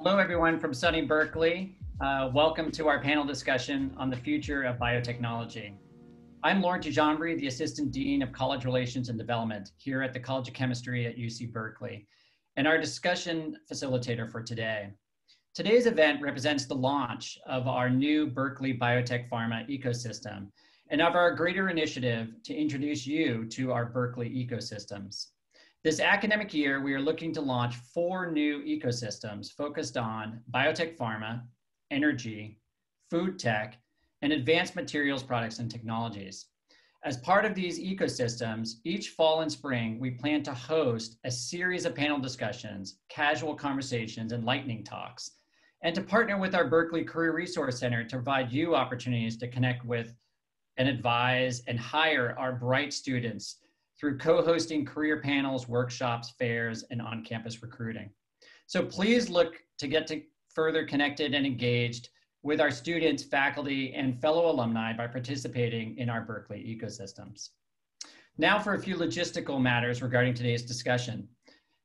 Hello, everyone from sunny Berkeley. Uh, welcome to our panel discussion on the future of biotechnology. I'm Laurent Dejombry, the Assistant Dean of College Relations and Development here at the College of Chemistry at UC Berkeley, and our discussion facilitator for today. Today's event represents the launch of our new Berkeley Biotech Pharma ecosystem and of our greater initiative to introduce you to our Berkeley ecosystems. This academic year, we are looking to launch four new ecosystems focused on biotech pharma, energy, food tech, and advanced materials products and technologies. As part of these ecosystems, each fall and spring, we plan to host a series of panel discussions, casual conversations, and lightning talks, and to partner with our Berkeley Career Resource Center to provide you opportunities to connect with and advise and hire our bright students through co-hosting career panels, workshops, fairs, and on-campus recruiting. So please look to get to further connected and engaged with our students, faculty, and fellow alumni by participating in our Berkeley ecosystems. Now for a few logistical matters regarding today's discussion.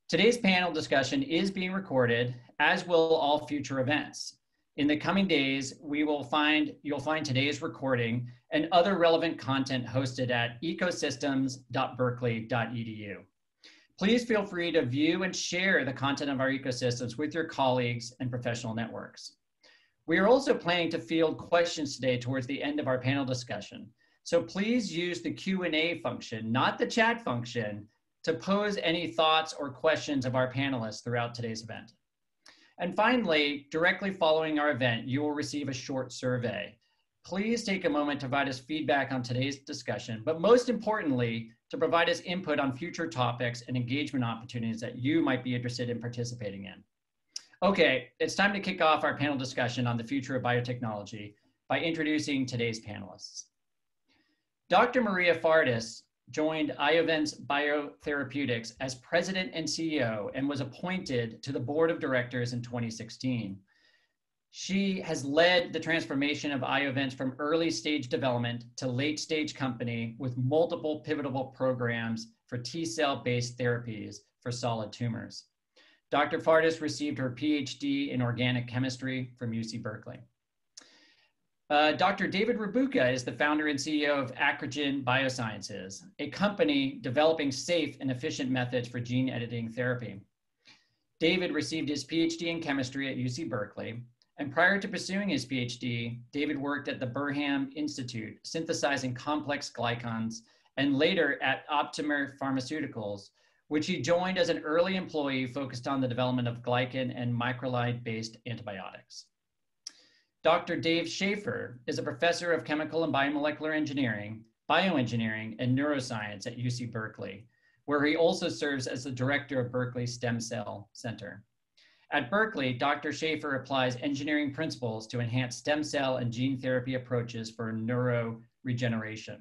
Today's panel discussion is being recorded, as will all future events. In the coming days, we will find, you'll find today's recording and other relevant content hosted at ecosystems.berkeley.edu. Please feel free to view and share the content of our ecosystems with your colleagues and professional networks. We are also planning to field questions today towards the end of our panel discussion. So please use the Q&A function, not the chat function, to pose any thoughts or questions of our panelists throughout today's event. And finally, directly following our event, you will receive a short survey. Please take a moment to provide us feedback on today's discussion, but most importantly, to provide us input on future topics and engagement opportunities that you might be interested in participating in. Okay, it's time to kick off our panel discussion on the future of biotechnology by introducing today's panelists. Dr. Maria Fardis joined Iovance Biotherapeutics as president and CEO and was appointed to the board of directors in 2016. She has led the transformation of Iovance from early stage development to late stage company with multiple pivotal programs for T cell based therapies for solid tumors. Dr. Fardis received her PhD in organic chemistry from UC Berkeley. Uh, Dr. David Rabuka is the founder and CEO of Acrogen Biosciences, a company developing safe and efficient methods for gene editing therapy. David received his PhD in chemistry at UC Berkeley, and prior to pursuing his PhD, David worked at the Burham Institute, synthesizing complex glycans, and later at Optimer Pharmaceuticals, which he joined as an early employee focused on the development of glycan and microlide based antibiotics. Dr. Dave Schaefer is a professor of chemical and biomolecular engineering, bioengineering, and neuroscience at UC Berkeley, where he also serves as the director of Berkeley Stem Cell Center. At Berkeley, Dr. Schaefer applies engineering principles to enhance stem cell and gene therapy approaches for neuroregeneration.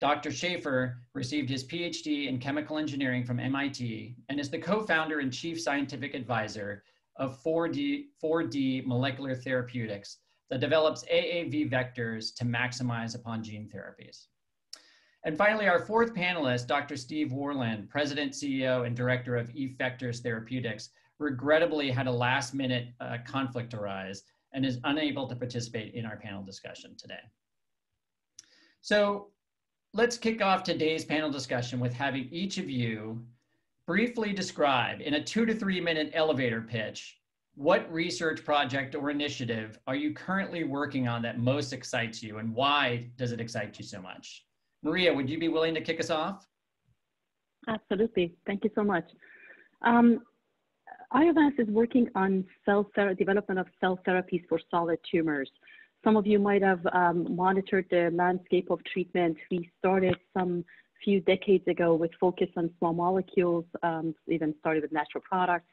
Dr. Schaefer received his PhD in chemical engineering from MIT and is the co-founder and chief scientific advisor of 4D, 4D Molecular Therapeutics that develops AAV vectors to maximize upon gene therapies. And finally, our fourth panelist, Dr. Steve Worland, President, CEO, and Director of Effectors Therapeutics, regrettably had a last minute uh, conflict arise and is unable to participate in our panel discussion today. So let's kick off today's panel discussion with having each of you briefly describe in a two to three minute elevator pitch what research project or initiative are you currently working on that most excites you and why does it excite you so much? Maria, would you be willing to kick us off? Absolutely. Thank you so much. Um, Iovance is working on cell development of cell therapies for solid tumors. Some of you might have um, monitored the landscape of treatment. We started some few decades ago with focus on small molecules, um, even started with natural products.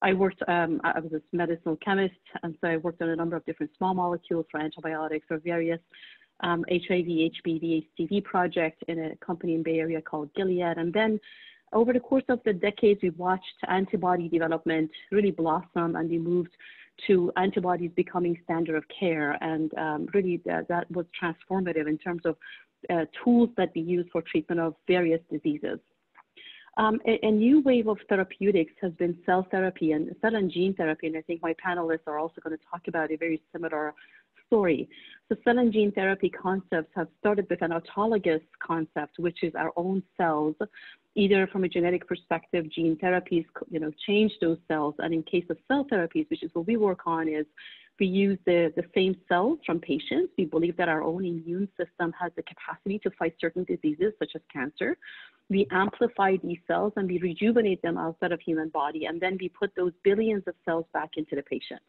I worked, um, I was a medicinal chemist, and so I worked on a number of different small molecules for antibiotics or various um, HIV, HBV, HCV project in a company in Bay Area called Gilead. And then over the course of the decades, we've watched antibody development really blossom and we moved to antibodies becoming standard of care. And um, really that, that, was transformative in terms of uh, tools that we use for treatment of various diseases. Um, a, a, new wave of therapeutics has been cell therapy and cell and gene therapy, and I think my panelists are also going to talk about a very similar story. So cell and gene therapy concepts have started with an autologous concept, which is our own cells, either from a genetic perspective, gene therapies, you know, change those cells. And in case of cell therapies, which is what we work on, is we use the, the same cells from patients. We believe that our own immune system has the capacity to fight certain diseases such as cancer. We amplify these cells and we rejuvenate them outside of human body, and then we put those billions of cells back into the patient.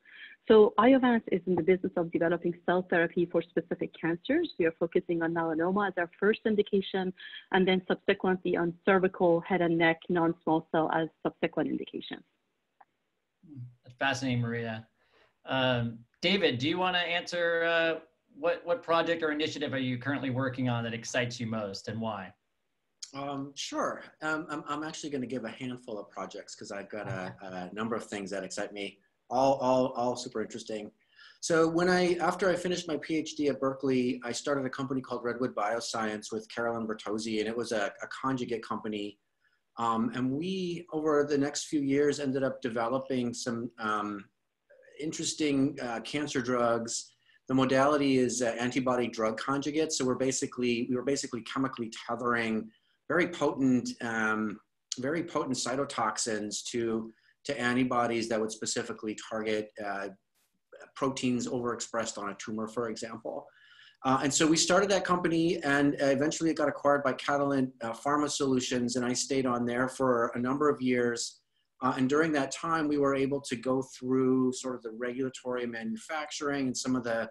So Iovance is in the business of developing cell therapy for specific cancers. We are focusing on melanoma as our first indication, and then subsequently on cervical, head and neck, non-small cell as subsequent indications. That's fascinating, Maria. Um, David, do you want to answer uh, what, what project or initiative are you currently working on that excites you most and why? Um, sure. Um, I'm, I'm actually going to give a handful of projects because I've got a, a, number of things that excite me, all, all, all super interesting. So when I, after I finished my PhD at Berkeley, I started a company called Redwood Bioscience with Carolyn Bertozzi, and it was a, a conjugate company. Um, and we, over the next few years, ended up developing some um, interesting uh, cancer drugs. The modality is uh, antibody drug conjugates. So we're basically, we were basically chemically tethering very potent, um, very potent cytotoxins to, to antibodies that would specifically target uh, proteins overexpressed on a tumor, for example. Uh, and so we started that company and eventually it got acquired by Catalent uh, Pharma Solutions and I stayed on there for a number of years uh, and during that time, we were able to go through sort of the regulatory manufacturing and some of the,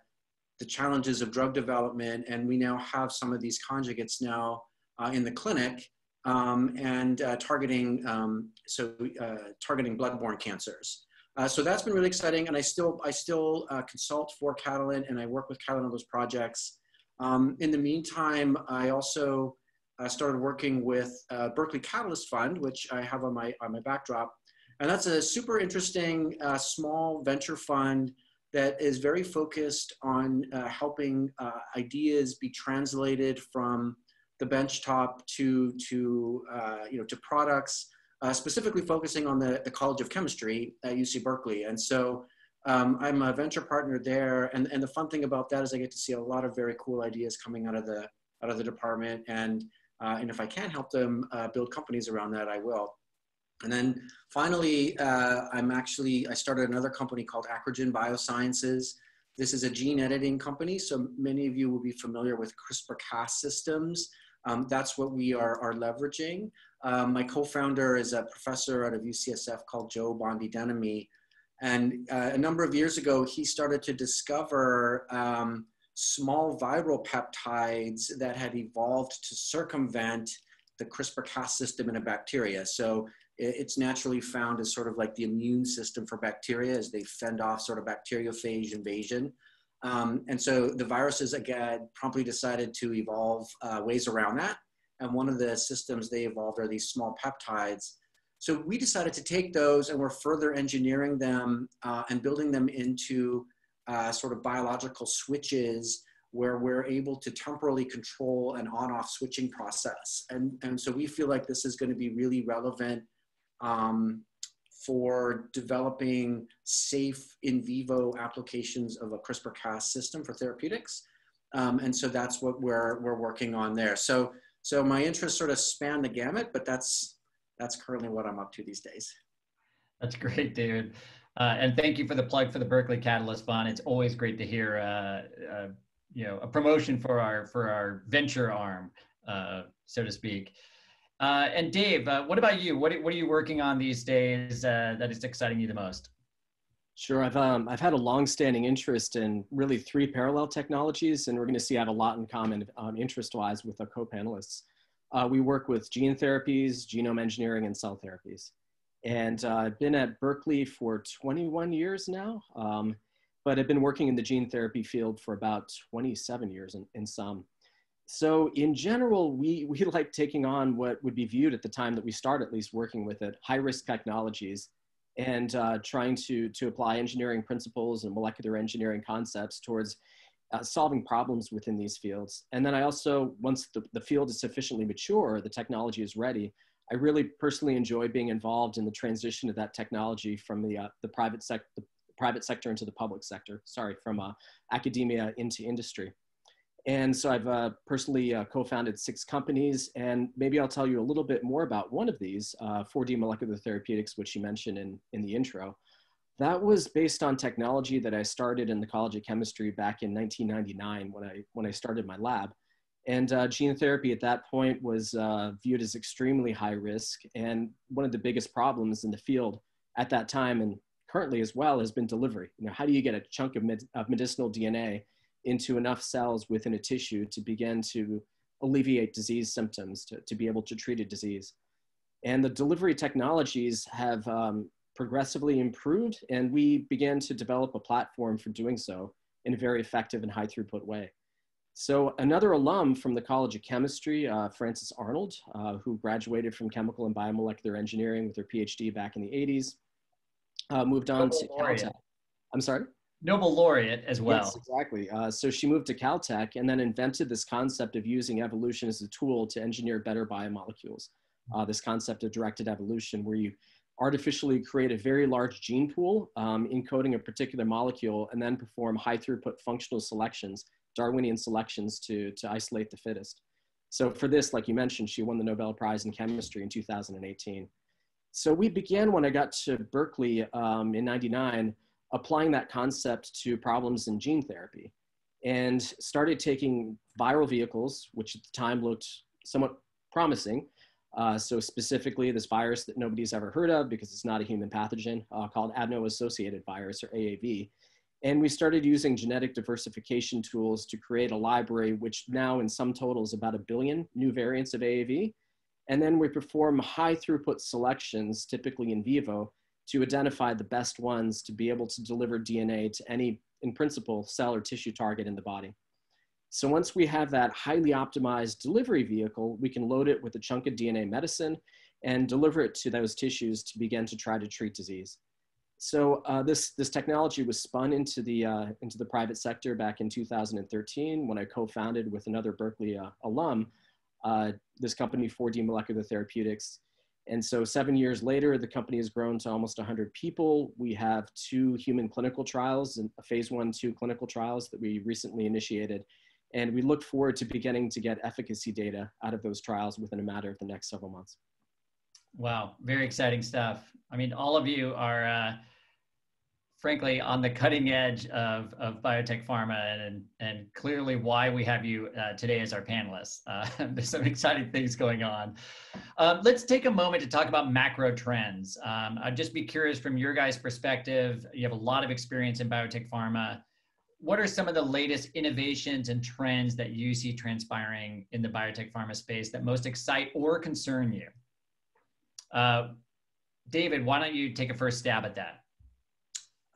the challenges of drug development. And we now have some of these conjugates now uh, in the clinic um, and uh, targeting, um, so uh, targeting bloodborne cancers. Uh, so that's been really exciting. And I still, I still uh, consult for Catalent and I work with Catalent on those projects. Um, in the meantime, I also I started working with uh, Berkeley Catalyst Fund, which I have on my, on my backdrop. And that's a super interesting uh, small venture fund that is very focused on uh, helping uh, ideas be translated from the benchtop to, to, uh, you know, to products, uh, specifically focusing on the, the College of Chemistry at UC Berkeley. And so um, I'm a venture partner there. And, and the fun thing about that is I get to see a lot of very cool ideas coming out of the, out of the department. And uh, and if I can help them uh, build companies around that, I will. And then finally, uh, I'm actually, I started another company called Acrogen Biosciences. This is a gene editing company. So many of you will be familiar with CRISPR-Cas systems. Um, that's what we are, are leveraging. Um, my co-founder is a professor out of UCSF called Joe Bondi-Denemy. And uh, a number of years ago, he started to discover um, small viral peptides that had evolved to circumvent the CRISPR-Cas system in a bacteria. So it's naturally found as sort of like the immune system for bacteria as they fend off sort of bacteriophage invasion. Um, and so the viruses again promptly decided to evolve uh, ways around that. And one of the systems they evolved are these small peptides. So we decided to take those and we're further engineering them uh, and building them into uh, sort of biological switches where we're able to temporally control an on-off switching process. And, and so we feel like this is going to be really relevant um, for developing safe in vivo applications of a CRISPR-Cas system for therapeutics. Um, and so that's what we're, we're working on there. So, so my interests sort of span the gamut, but that's, that's currently what I'm up to these days. That's great, David. Uh, and thank you for the plug for the Berkeley Catalyst Fund. It's always great to hear, uh, uh, you know, a promotion for our for our venture arm, uh, so to speak. Uh, and Dave, uh, what about you? What, what are you working on these days that is exciting you the most? Sure, I've um, I've had a long-standing interest in really three parallel technologies, and we're going to see I have a lot in common um, interest-wise with our co-panelists. we work with gene therapies, genome engineering, and cell therapies. And uh, I've been at Berkeley for 21 years now, um, but I've been working in the gene therapy field for about 27 years in, in some. So in general, we, we like taking on what would be viewed at the time that we start at least working with it, high risk technologies and uh, trying to, to apply engineering principles and molecular engineering concepts towards uh, solving problems within these fields. And then I also, once the, the field is sufficiently mature, the technology is ready, I really personally enjoy being involved in the transition of that technology from the, uh, the, private, sec the private sector into the public sector, sorry, from uh, academia into industry. And so I've uh, personally uh, co-founded six companies, and maybe I'll tell you a little bit more about one of these, 4D uh, Molecular Therapeutics, which you mentioned in, in the intro. That was based on technology that I started in the College of Chemistry back in 1999 when I, when I started my lab. And uh, gene therapy at that point was uh, viewed as extremely high risk. And one of the biggest problems in the field at that time and currently as well has been delivery. You know, how do you get a chunk of, med of medicinal DNA into enough cells within a tissue to begin to alleviate disease symptoms, to, to be able to treat a disease? And the delivery technologies have um, progressively improved, and we began to develop a platform for doing so in a very effective and high throughput way. So another alum from the College of Chemistry, uh, Frances Arnold, uh, who graduated from chemical and biomolecular engineering with her PhD back in the 80s, uh, moved on Nobel to laureate. Caltech. I'm sorry? Nobel laureate as well. Yes, exactly. Uh, so she moved to Caltech and then invented this concept of using evolution as a tool to engineer better biomolecules. Uh, this concept of directed evolution, where you artificially create a very large gene pool um, encoding a particular molecule and then perform high throughput functional selections Darwinian selections to, to isolate the fittest. So for this, like you mentioned, she won the Nobel Prize in Chemistry in 2018. So we began when I got to Berkeley um, in 99, applying that concept to problems in gene therapy and started taking viral vehicles, which at the time looked somewhat promising. Uh, so specifically this virus that nobody's ever heard of because it's not a human pathogen uh, called adeno-associated virus or AAV. And we started using genetic diversification tools to create a library, which now in sum totals about a billion new variants of AAV. And then we perform high throughput selections, typically in vivo, to identify the best ones to be able to deliver DNA to any, in principle, cell or tissue target in the body. So once we have that highly optimized delivery vehicle, we can load it with a chunk of DNA medicine and deliver it to those tissues to begin to try to treat disease. So uh, this, this technology was spun into the, uh, into the private sector back in 2013 when I co-founded with another Berkeley uh, alum, uh, this company 4D Molecular Therapeutics. And so seven years later, the company has grown to almost 100 people. We have two human clinical trials and a phase one, two clinical trials that we recently initiated. And we look forward to beginning to get efficacy data out of those trials within a matter of the next several months. Wow, very exciting stuff. I mean, all of you are, uh, frankly, on the cutting edge of, of biotech pharma, and, and clearly why we have you uh, today as our panelists. Uh, there's some exciting things going on. Um, let's take a moment to talk about macro trends. Um, I'd just be curious from your guys' perspective. You have a lot of experience in biotech pharma. What are some of the latest innovations and trends that you see transpiring in the biotech pharma space that most excite or concern you? Uh, David, why don't you take a first stab at that?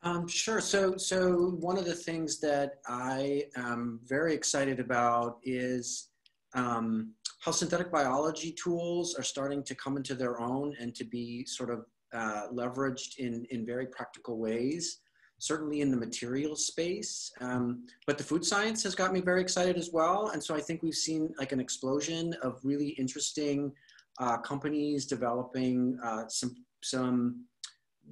Um, sure. So, so one of the things that I am very excited about is um, how synthetic biology tools are starting to come into their own and to be sort of uh, leveraged in, in very practical ways, certainly in the materials space. Um, but the food science has got me very excited as well. And so I think we've seen like an explosion of really interesting uh, companies developing uh, some some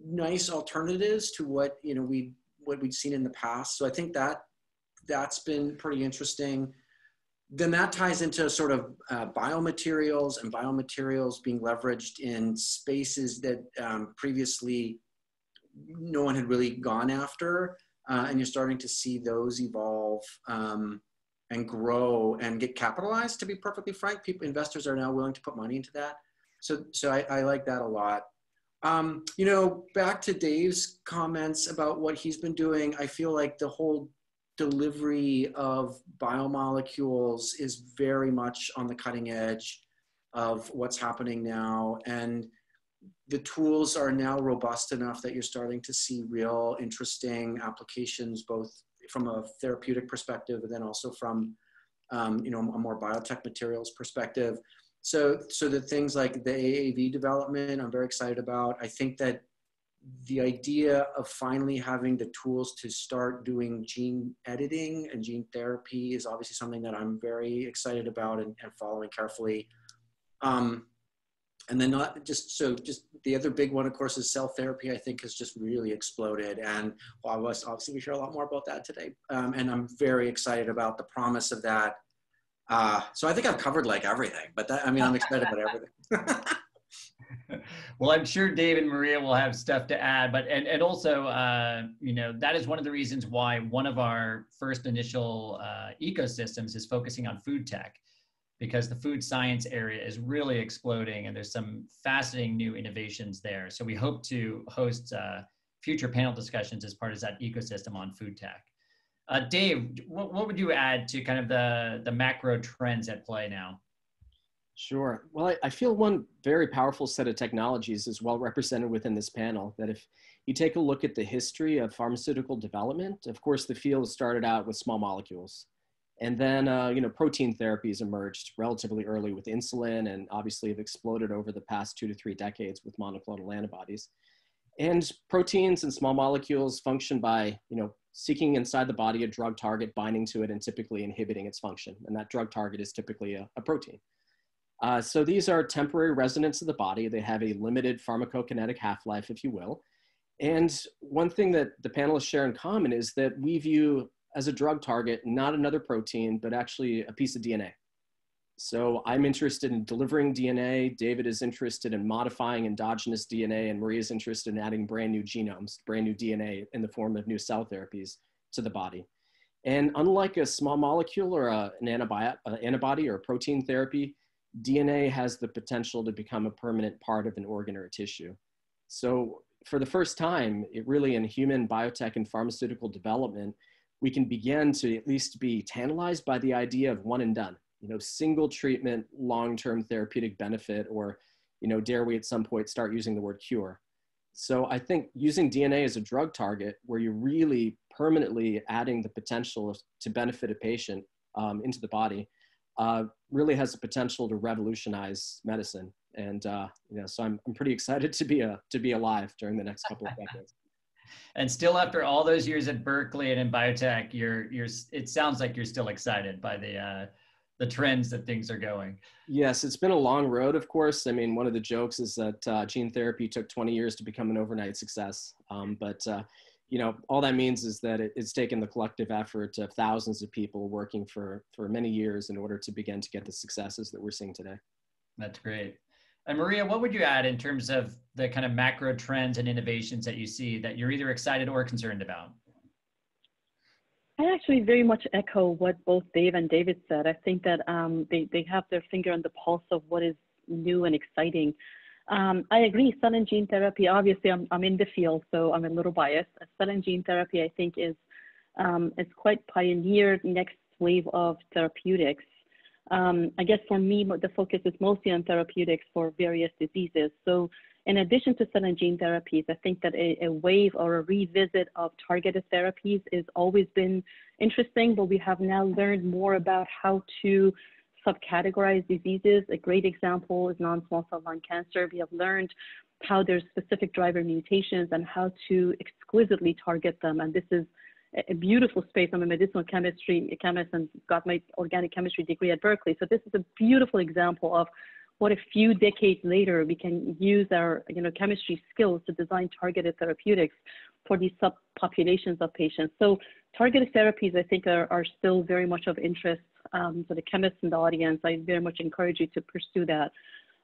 nice alternatives to what you know we what we'd seen in the past. So I think that that's been pretty interesting. Then that ties into sort of uh, biomaterials and biomaterials being leveraged in spaces that um, previously no one had really gone after, uh, and you're starting to see those evolve. Um, and grow and get capitalized to be perfectly frank people investors are now willing to put money into that. So so i, I like that a lot. Um, you know back to dave's comments about what he's been doing i feel like the whole delivery of biomolecules is very much on the cutting edge of what's happening now. And the tools are now robust enough that you're starting to see real interesting applications both from a therapeutic perspective, and then also from um, you know a more biotech materials perspective. So so the things like the AAV development, I'm very excited about. I think that the idea of finally having the tools to start doing gene editing and gene therapy is obviously something that I'm very excited about and, and following carefully. Um, and then not just so just the other big one of course is cell therapy i think has just really exploded. And well, was obviously we hear a lot more about that today. Um, and i'm very excited about the promise of that. Uh, so i think i've covered like everything but that, i mean i'm excited about everything. Well, I'm sure Dave and Maria will have stuff to add, but and and also, uh, you know, that is one of the reasons why one of our first initial uh, ecosystems is focusing on food tech, because the food science area is really exploding, and there's some fascinating new innovations there. So we hope to host uh, future panel discussions as part of that ecosystem on food tech. Uh, Dave, what, what would you add to kind of the the macro trends at play now? Sure. Well, I, I, feel one very powerful set of technologies is well represented within this panel. That if you take a look at the history of pharmaceutical development, of course, the field started out with small molecules. And then, uh, you know, protein therapies emerged relatively early with insulin and obviously have exploded over the past two to three decades with monoclonal antibodies. And proteins and small molecules function by, you know, seeking inside the body a drug target, binding to it, and typically inhibiting its function. And that drug target is typically a, a protein. Uh, so these are temporary residents of the body. They have a limited pharmacokinetic half-life, if you will. And one thing that the panelists share in common is that we view as a drug target, not another protein, but actually a piece of DNA. So I'm interested in delivering DNA. David is interested in modifying endogenous DNA, and Maria is interested in adding brand new genomes, brand new DNA in the form of new cell therapies to the body. And unlike a small molecule or a, an antibody, antibody or a protein therapy, DNA has the potential to become a permanent part of an organ or a tissue. So for the first time, it really in human biotech and pharmaceutical development, we can begin to at least be tantalized by the idea of one and done, you know, single treatment, long-term therapeutic benefit, or, you know, dare we at some point start using the word cure. So I think using DNA as a drug target, where you're really permanently adding the potential to benefit a patient um, into the body, uh, really has the potential to revolutionize medicine. And uh, you know, so I'm, I'm pretty excited to be a, to be alive during the next couple of decades. And still, after all those years at Berkeley and in biotech, you're you're. It sounds like you're still excited by the uh, the trends that things are going. Yes, it's been a long road. Of course, I mean, one of the jokes is that uh, gene therapy took 20 years to become an overnight success. Um, but uh, you know, all that means is that it, it's taken the collective effort of thousands of people working for, for many years in order to begin to get the successes that we're seeing today. That's great. And Maria, what would you add in terms of the kind of macro trends and innovations that you see that you're either excited or concerned about? I actually very much echo what both Dave and David said. I think that um, they, they have their finger on the pulse of what is new and exciting. Um, I agree. Cell and gene therapy. Obviously, I'm I'm in the field, so I'm a little biased. Cell and gene therapy, I think, is um, is quite pioneered next wave of therapeutics. Um, I guess for me, the focus is mostly on therapeutics for various diseases. So, in addition to cell and gene therapies, I think that a, a wave or a revisit of targeted therapies has always been interesting, but we have now learned more about how to subcategorize diseases. A great example is non-small cell lung cancer. We have learned how there's specific driver mutations and how to exquisitely target them. And this is a beautiful space. I'm a medicinal chemistry a chemist and got my organic chemistry degree at Berkeley. So this is a beautiful example of what a few decades later we can use our you know chemistry skills to design targeted therapeutics for these subpopulations of patients. So targeted therapies I think are, are still very much of interest um, so the chemists in the audience, I very much encourage you to pursue that.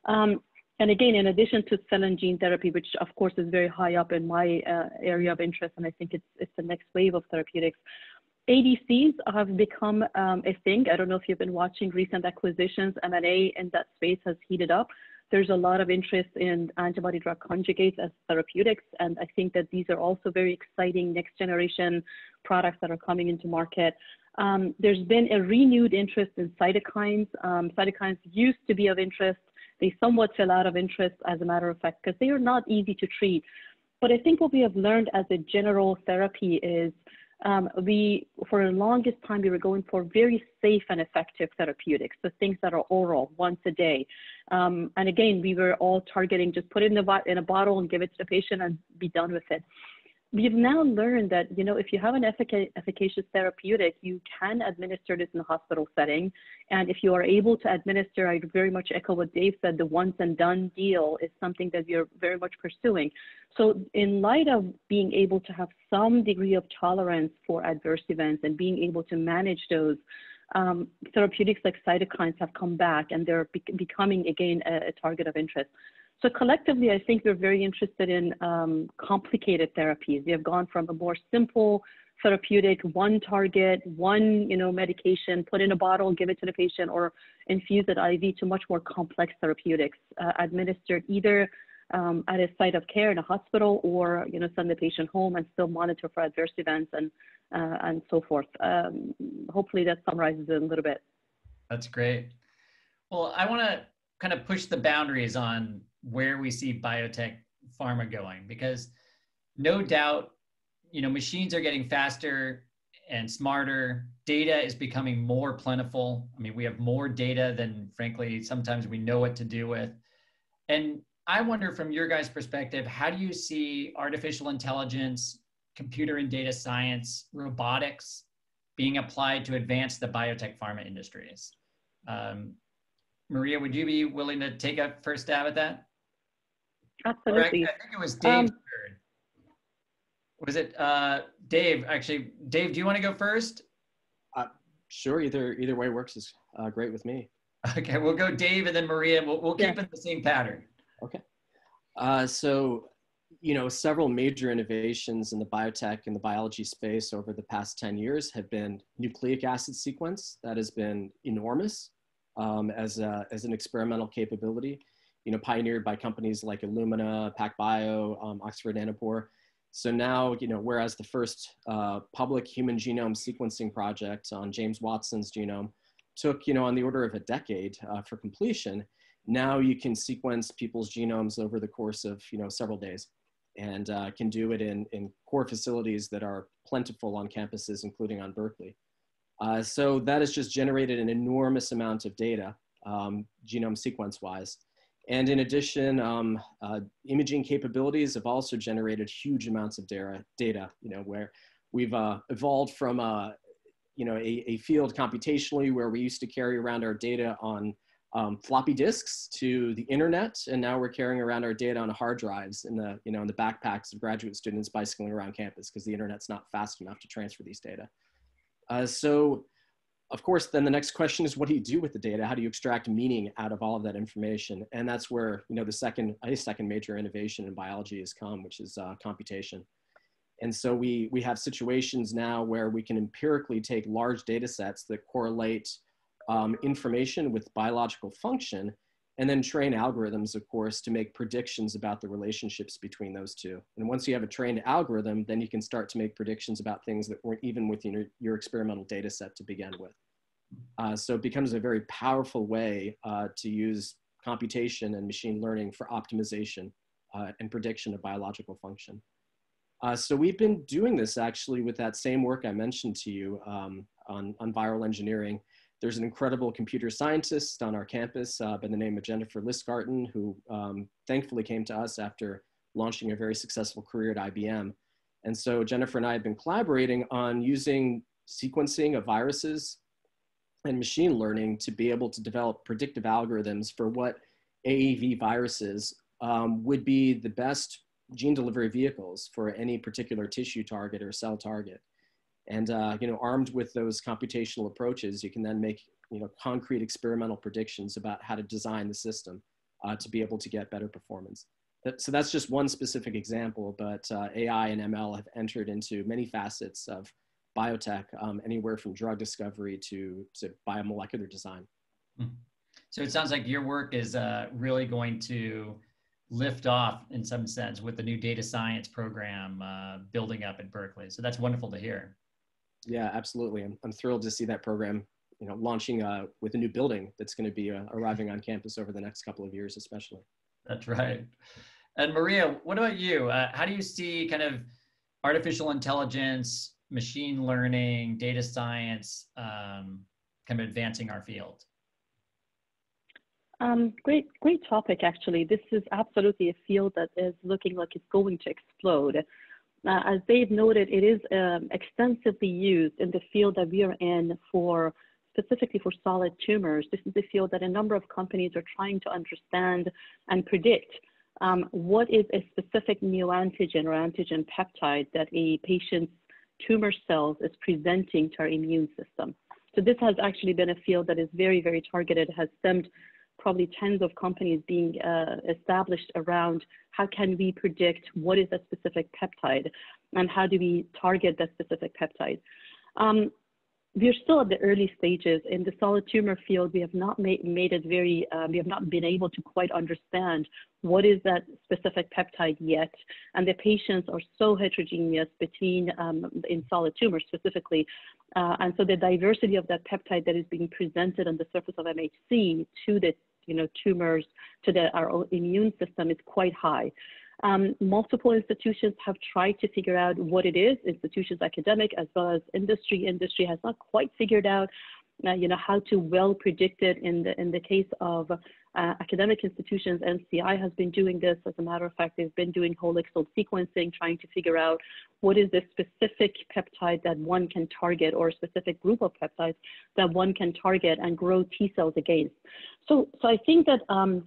Um, and again, in addition to cell and gene therapy, which of course is very high up in my uh, area of interest, and I think it's, it's the next wave of therapeutics, ADCs have become um, a thing. I don't know if you've been watching recent acquisitions, M&A in that space has heated up. There's a lot of interest in antibody drug conjugates as therapeutics, and I think that these are also very exciting next generation products that are coming into market. Um, there's been a renewed interest in cytokines. Um, cytokines used to be of interest. They somewhat fell out of interest, as a matter of fact, because they are not easy to treat. But I think what we have learned as a general therapy is um, we, for the longest time, we were going for very safe and effective therapeutics, so things that are oral once a day. Um, and again, we were all targeting just put it in a, in a bottle and give it to the patient and be done with it. We've now learned that you know if you have an effic- efficacious therapeutic you can administer this in a hospital setting. And if you are able to administer i very much echo what dave said the once and done deal is something that we're very much pursuing. So in light of being able to have some degree of tolerance for adverse events and being able to manage those um, therapeutics like cytokines have come back and they're be- becoming again a, a target of interest so collectively, I think we're very interested in um, complicated therapies. We have gone from a more simple therapeutic, one target, one you know medication, put in a bottle, give it to the patient, or infuse it IV to much more complex therapeutics uh, administered either um, at a site of care in a hospital or you know send the patient home and still monitor for adverse events and uh, and so forth. Um, hopefully that summarizes it a little bit. That's great. Well, I want to kind of push the boundaries on where we see biotech pharma going because no doubt you know machines are getting faster and smarter. Data is becoming more plentiful. I mean we have more data than frankly sometimes we know what to do with. And i wonder from your guys perspective how do you see artificial intelligence computer and data science robotics being applied to advance the biotech pharma industries? Um, maria would you be willing to take a first stab at that Absolutely. I think it was Dave. Um, was it uh, Dave? Actually, Dave, do you want to go first? Uh, sure. Either either way works is uh, great with me. Okay, we'll go Dave and then Maria. We'll, we'll keep yeah. it the same pattern. Okay. Uh, so, you know, several major innovations in the biotech and the biology space over the past 10 years have been nucleic acid sequence. That has been enormous um, as, a, as an experimental capability you know, pioneered by companies like Illumina, PacBio, um, Oxford Nanopore. So now, you know, whereas the first uh, public human genome sequencing project on James Watson's genome took, you know, on the order of a decade uh, for completion, now you can sequence people's genomes over the course of, you know, several days and uh, can do it in, in core facilities that are plentiful on campuses, including on Berkeley. Uh, so that has just generated an enormous amount of data, um, genome sequence wise. And in addition, um, uh, imaging capabilities have also generated huge amounts of data, data you know, where we've uh, evolved from a, you know, a, a, field computationally where we used to carry around our data on um, floppy disks to the internet, and now we're carrying around our data on hard drives in the, you know, in the backpacks of graduate students bicycling around campus because the internet's not fast enough to transfer these data. Uh, so of course, then the next question is, what do you do with the data? How do you extract meaning out of all of that information? And that's where you know the second, a second major innovation in biology has come, which is uh, computation. And so we we have situations now where we can empirically take large data sets that correlate um, information with biological function, and then train algorithms, of course, to make predictions about the relationships between those two. And once you have a trained algorithm, then you can start to make predictions about things that weren't even within your, your experimental data set to begin with. Uh, so it becomes a very powerful way uh, to use computation and machine learning for optimization uh, and prediction of biological function. Uh, so we've been doing this actually with that same work I mentioned to you um, on, on viral engineering there's an incredible computer scientist on our campus uh, by the name of Jennifer Listgarten, who um, thankfully came to us after launching a very successful career at IBM. And so Jennifer and I have been collaborating on using sequencing of viruses and machine learning to be able to develop predictive algorithms for what AAV viruses um, would be the best gene delivery vehicles for any particular tissue target or cell target. And uh, you know, armed with those computational approaches, you can then make you know concrete experimental predictions about how to design the system uh, to be able to get better performance. So that's just one specific example, but uh, AI and ML have entered into many facets of biotech, um, anywhere from drug discovery to, to biomolecular design. Hmm. So it sounds like your work is uh, really going to lift off in some sense with the new data science program uh, building up at Berkeley. So that's wonderful to hear. Yeah, absolutely. I'm, I'm thrilled to see that program, you know, launching uh, with a new building that's going to be uh, arriving on campus over the next couple of years, especially. That's right. And Maria, what about you? Uh, how do you see kind of artificial intelligence, machine learning, data science um, kind of advancing our field? Um, great, great topic. Actually, this is absolutely a field that is looking like it's going to explode. Uh, as Dave noted, it is um, extensively used in the field that we are in for specifically for solid tumors. This is a field that a number of companies are trying to understand and predict um, what is a specific neoantigen or antigen peptide that a patient's tumor cells is presenting to our immune system. So this has actually been a field that is very, very targeted, has stemmed probably tens of companies being uh, established around how can we predict what is a specific peptide and how do we target that specific peptide. Um, we're still at the early stages in the solid tumor field. We have not made, made it very, uh, we have not been able to quite understand what is that specific peptide yet. And the patients are so heterogeneous between, um, in solid tumors specifically. Uh, and so the diversity of that peptide that is being presented on the surface of MHC to the you know, tumors, to the, our immune system is quite high. Um, multiple institutions have tried to figure out what it is, institutions academic as well as industry. Industry has not quite figured out, uh, you know, how to well predict it in the, in the case of uh, academic institutions. NCI has been doing this. As a matter of fact, they've been doing whole exome sequencing, trying to figure out what is the specific peptide that one can target or a specific group of peptides that one can target and grow T cells against. So, so I think that um,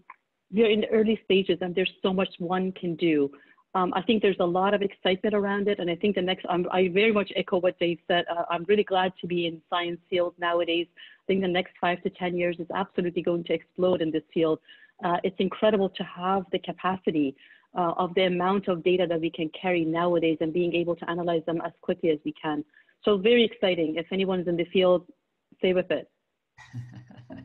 we're in the early stages and there's so much one can do. Um, I think there's a lot of excitement around it. And I think the next, um, I very much echo what Dave said. Uh, I'm really glad to be in science field nowadays. I think the next five to 10 years is absolutely going to explode in this field. Uh, it's incredible to have the capacity uh, of the amount of data that we can carry nowadays and being able to analyze them as quickly as we can. So very exciting. If anyone's in the field, stay with it.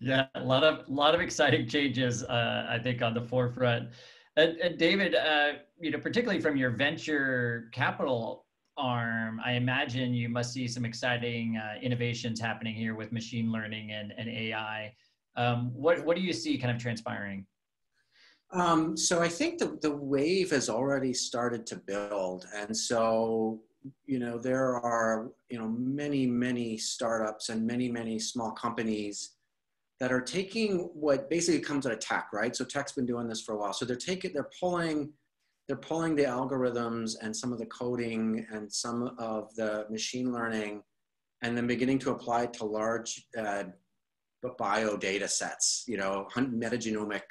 yeah, a lot of lot of exciting changes, uh, I think, on the forefront. And, and David, uh, you know, particularly from your venture capital arm, I imagine you must see some exciting uh, innovations happening here with machine learning and, and AI. Um, what what do you see kind of transpiring? Um, so I think the, the wave has already started to build. And so, you know, there are, you know, many, many startups and many, many small companies that are taking what basically comes out of tech, right? So tech's been doing this for a while. So they're taking, they're pulling, they're pulling the algorithms and some of the coding and some of the machine learning, and then beginning to apply it to large uh, bio data sets. You know, metagenomic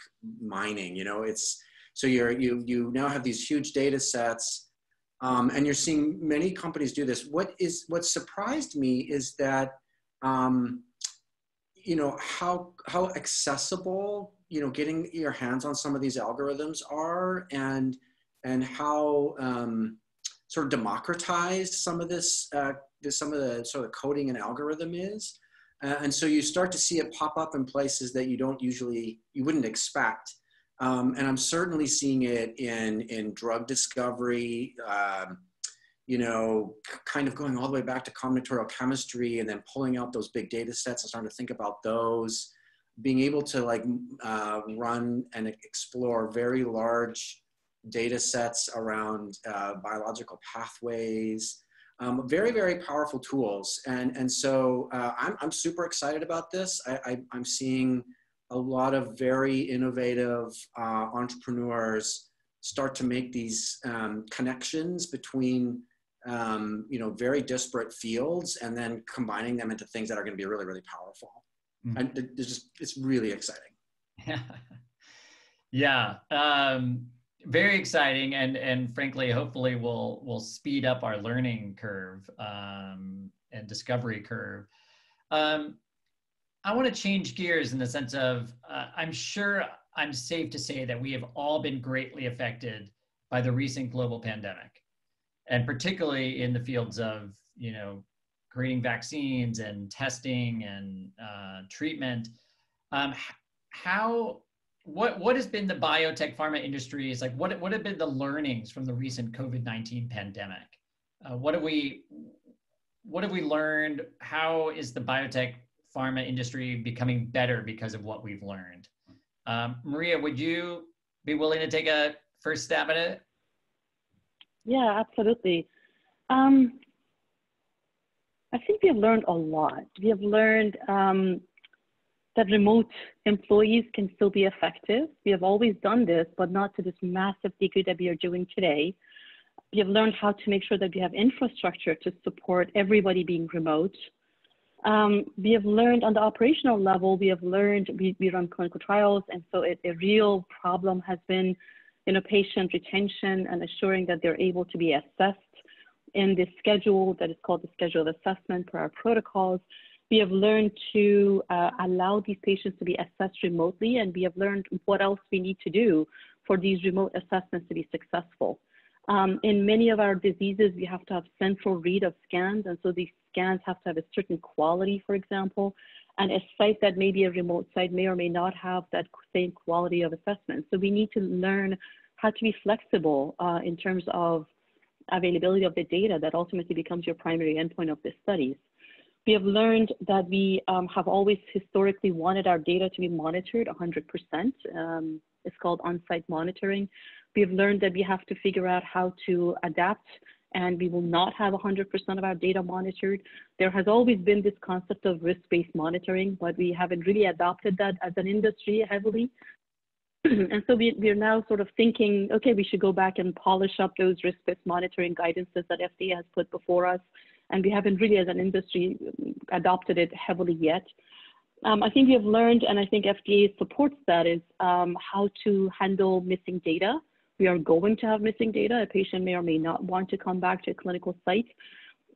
mining. You know, it's so you're you you now have these huge data sets, um, and you're seeing many companies do this. What is what surprised me is that. Um, you know how how accessible you know getting your hands on some of these algorithms are and and how um, sort of democratized some of this, uh, this some of the sort of coding and algorithm is. Uh, and so you start to see it pop up in places that you don't usually you wouldn't expect. Um, and i'm certainly seeing it in in drug discovery um, you know, kind of going all the way back to combinatorial chemistry and then pulling out those big data sets and starting to think about those, being able to like uh, run and explore very large data sets around uh, biological pathways, um, very, very powerful tools. And, and so uh, I'm, I'm super excited about this. I, I, am seeing a lot of very innovative uh, entrepreneurs start to make these um, connections between um, you know, very disparate fields and then combining them into things that are going to be really, really powerful. Mm-hmm. And it's just, it's really exciting. Yeah. yeah. Um, very exciting. And, and frankly, hopefully we'll, we'll speed up our learning curve um, and discovery curve. Um, I want to change gears in the sense of uh, I'm sure I'm safe to say that we have all been greatly affected by the recent global pandemic and particularly in the fields of you know creating vaccines and testing and uh, treatment um, how what what has been the biotech pharma industry is like what what have been the learnings from the recent covid-19 pandemic? Uh, what have we what have we learned? How is the biotech pharma industry becoming better because of what we've learned? Um, maria would you be willing to take a first stab at it yeah, absolutely. Um, I think we have learned a lot. We have learned um, that remote employees can still be effective. We have always done this, but not to this massive degree that we are doing today. We have learned how to make sure that we have infrastructure to support everybody being remote. Um, we have learned on the operational level, we have learned, we, we run clinical trials, and so it, a real problem has been you know, patient retention and assuring that they're able to be assessed in this schedule that is called the schedule of assessment per our protocols. We have learned to uh, allow these patients to be assessed remotely, and we have learned what else we need to do for these remote assessments to be successful. Um, in many of our diseases, we have to have central read of scans, and so these scans have to have a certain quality, for example, and a site that may be a remote site may or may not have that same quality of assessment. So we need to learn how to be flexible uh, in terms of availability of the data that ultimately becomes your primary endpoint of the studies. We have learned that we um, have always historically wanted our data to be monitored 100%. Um, it's called on-site monitoring. We have learned that we have to figure out how to adapt and we will not have 100% of our data monitored. There has always been this concept of risk-based monitoring, but we haven't really adopted that as an industry heavily. and so we, we are now sort of thinking, okay, we should go back and polish up those risk-based monitoring guidances that FDA has put before us. And we haven't really, as an industry, adopted it heavily yet. Um, I think we have learned, and I think FDA supports that, is um, how to handle missing data. We are going to have missing data. A patient may or may not want to come back to a clinical site.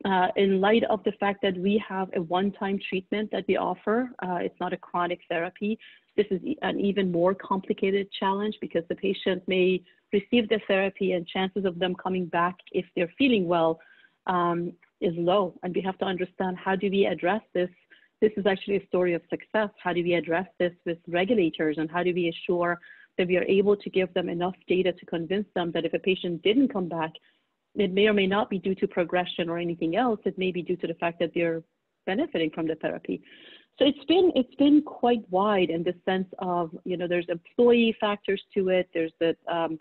Uh, in light of the fact that we have a one-time treatment that we offer, uh, it's not a chronic therapy. This is an even more complicated challenge because the patient may receive the therapy and chances of them coming back if they're feeling well um, is low. And we have to understand how do we address this? This is actually a story of success. How do we address this with regulators and how do we assure that we are able to give them enough data to convince them that if a patient didn't come back, it may or may not be due to progression or anything else. It may be due to the fact that they're benefiting from the therapy. So it's been it's been quite wide in the sense of you know there's employee factors to it. There's the um,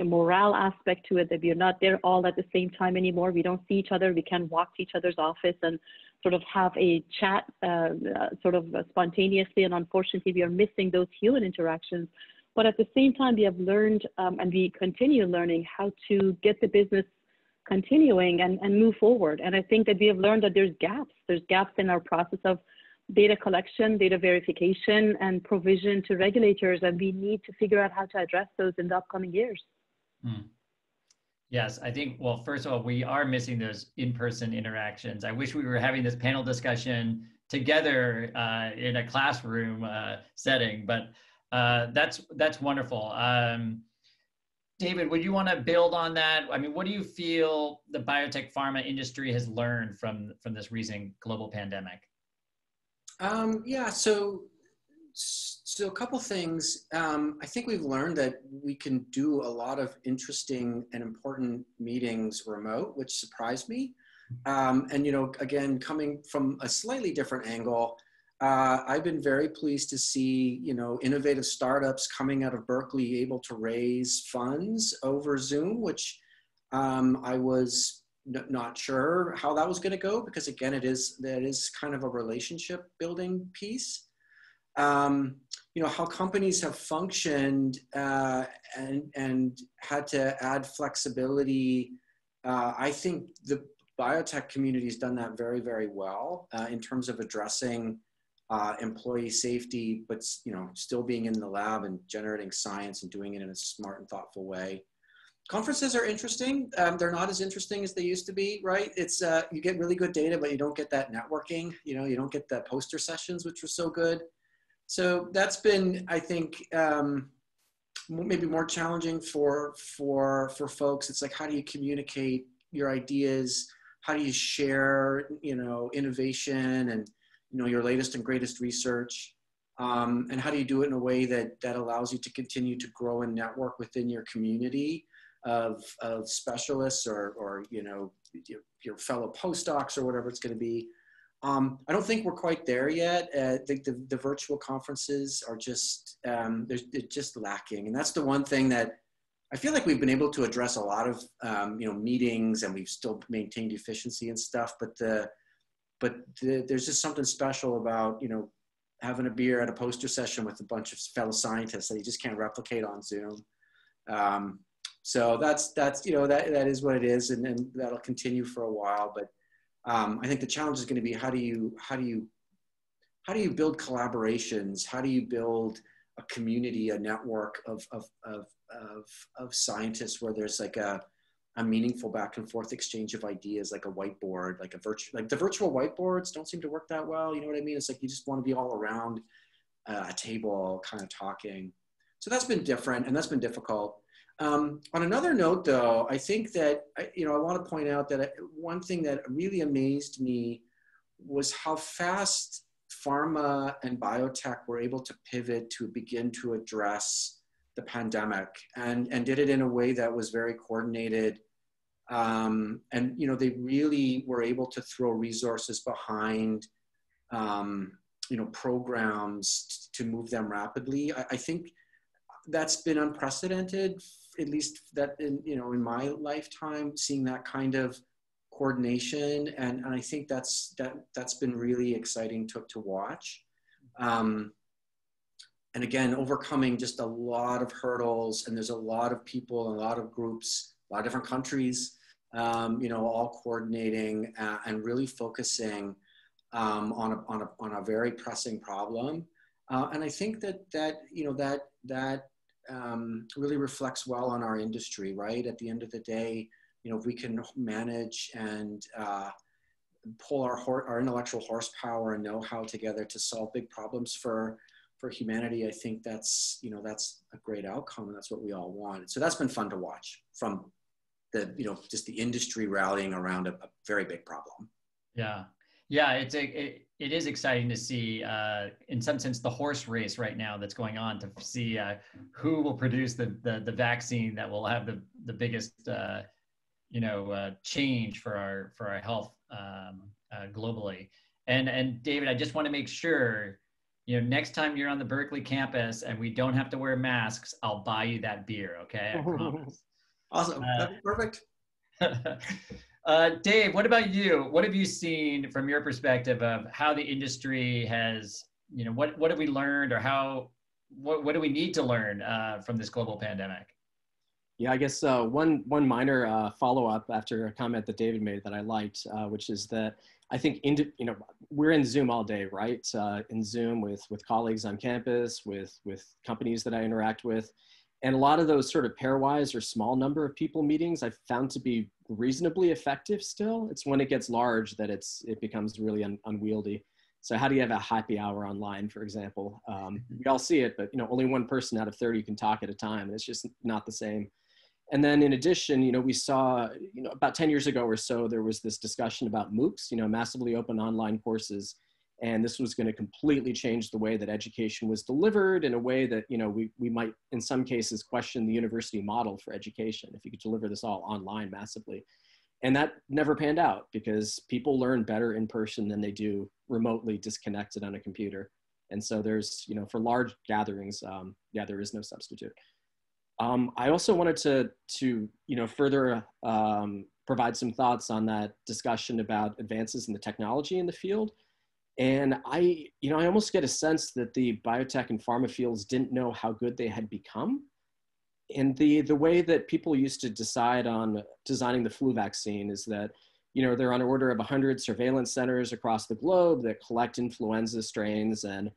a morale aspect to it that we're not there all at the same time anymore. We don't see each other. We can't walk to each other's office and sort of have a chat uh, uh, sort of spontaneously. And unfortunately, we are missing those human interactions. But at the same time, we have learned um, and we continue learning how to get the business continuing and, and move forward. And I think that we have learned that there's gaps. There's gaps in our process of data collection, data verification, and provision to regulators, and we need to figure out how to address those in the upcoming years. Hmm. Yes, I think, well, first of all, we are missing those in-person interactions. I wish we were having this panel discussion together uh, in a classroom uh, setting, but uh, that's, that's wonderful. Um, David, would you want to build on that? I mean, what do you feel the biotech pharma industry has learned from, from this recent global pandemic? Um, yeah, so so a couple things. Um, I think we've learned that we can do a lot of interesting and important meetings remote, which surprised me. Um, and you know, again, coming from a slightly different angle, uh, I've been very pleased to see you know innovative startups coming out of Berkeley able to raise funds over Zoom, which um, I was not sure how that was going to go because again it is that is kind of a relationship building piece. Um, you know how companies have functioned uh, and and had to add flexibility uh, i think the biotech community has done that very very well uh, in terms of addressing uh, employee safety but you know still being in the lab and generating science and doing it in a smart and thoughtful way conferences are interesting. Um, they're not as interesting as they used to be, right? It's uh, you get really good data, but you don't get that networking. You know, you don't get the poster sessions, which were so good. So that's been, I think, um, maybe more challenging for for for folks. It's like how do you communicate your ideas? How do you share, you know, innovation and you know your latest and greatest research? Um, and how do you do it in a way that that allows you to continue to grow and network within your community of, of specialists or, or you know, your, your fellow postdocs or whatever it's going to be. Um, I don't think we're quite there yet. Uh, I think the, the virtual conferences are just, um, they're, they're, just lacking. And that's the one thing that I feel like we've been able to address a lot of, um, you know, meetings and we've still maintained efficiency and stuff. But the, but the, there's just something special about, you know, having a beer at a poster session with a bunch of fellow scientists that you just can't replicate on Zoom. Um, So that's that's you know that that is what it is, and, and that'll continue for a while. But um, I think the challenge is going to be how do you how do you how do you build collaborations? How do you build a community, a network of of of of, of scientists where there's like a a meaningful back and forth exchange of ideas like a whiteboard like a virtual like the virtual whiteboards don't seem to work that well you know what i mean? It's like you just want to be all around uh, a table kind of talking. So that's been different and that's been difficult. Um, on another note, though, I think that, you know, I want to point out that one thing that really amazed me was how fast pharma and biotech were able to pivot to begin to address the pandemic and, and did it in a way that was very coordinated. Um, and, you know, they really were able to throw resources behind, um, you know, programs to move them rapidly. I, I think that's been unprecedented at least that in you know in my lifetime seeing that kind of coordination and, and i think that's that that's been really exciting to, to watch um, and again overcoming just a lot of hurdles and there's a lot of people a lot of groups a lot of different countries um, you know all coordinating uh, and really focusing um, on, a, on, a, on a very pressing problem uh, and i think that that you know that that um, really reflects well on our industry, right? At the end of the day, you know, if we can manage and uh, pull our, our intellectual horsepower and know-how together to solve big problems for for humanity, I think that's you know that's a great outcome, and that's what we all want. So that's been fun to watch from the you know just the industry rallying around a, a very big problem. Yeah, yeah, it's a it, it is exciting to see, uh, in some sense, the horse race right now that's going on to see uh, who will produce the, the, the vaccine that will have the the biggest, uh, you know, uh, change for our for our health um, uh, globally. And and David, I just want to make sure, you know, next time you're on the Berkeley campus and we don't have to wear masks, I'll buy you that beer. Okay, I promise. awesome. Uh, perfect. Uh, Dave, what about you? What have you seen from your perspective of how the industry has, you know, what, what have we learned or how, what, what do we need to learn uh, from this global pandemic? Yeah, I guess uh, one, one minor uh, follow up after a comment that David made that I liked, uh, which is that I think, in, you know, we're in Zoom all day, right? Uh, in Zoom with, with colleagues on campus, with, with companies that I interact with and a lot of those sort of pairwise or small number of people meetings I've found to be reasonably effective still. It's when it gets large that it's it becomes really un, unwieldy. So how do you have a happy hour online, for example? Um, we all see it, but you know only one person out of 30 can talk at a time. It's just not the same. And then in addition, you know, we saw, you know, about 10 years ago or so, there was this discussion about MOOCs, you know, massively open online courses. And this was going to completely change the way that education was delivered in a way that you know we, we might in some cases question the university model for education if you could deliver this all online massively. And that never panned out because people learn better in person than they do remotely disconnected on a computer. And so there's you know for large gatherings um, yeah there is no substitute um, i also wanted to to you know further um, provide some thoughts on that discussion about advances in the technology in the field and I, you know, I almost get a sense that the biotech and pharma fields didn't know how good they had become. And the, the way that people used to decide on designing the flu vaccine is that, you know, they're on order of 100 surveillance centers across the globe that collect influenza strains and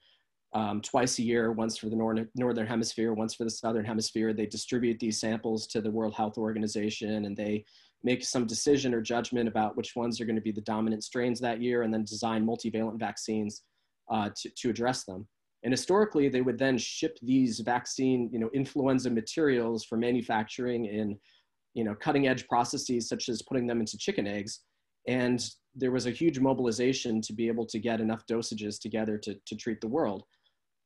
um, twice a year, once for the nor- northern hemisphere, once for the southern hemisphere. They distribute these samples to the World Health Organization and they make some decision or judgment about which ones are going to be the dominant strains that year and then design multivalent vaccines uh, to, to address them. And historically, they would then ship these vaccine, you know, influenza materials for manufacturing in, you know, cutting edge processes such as putting them into chicken eggs. And there was a huge mobilization to be able to get enough dosages together to, to treat the world.